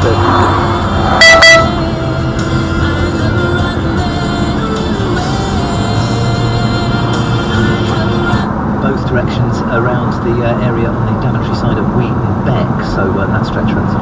Both directions around the uh, area on the Daventry side of Wheaton Beck, so uh, that stretch runs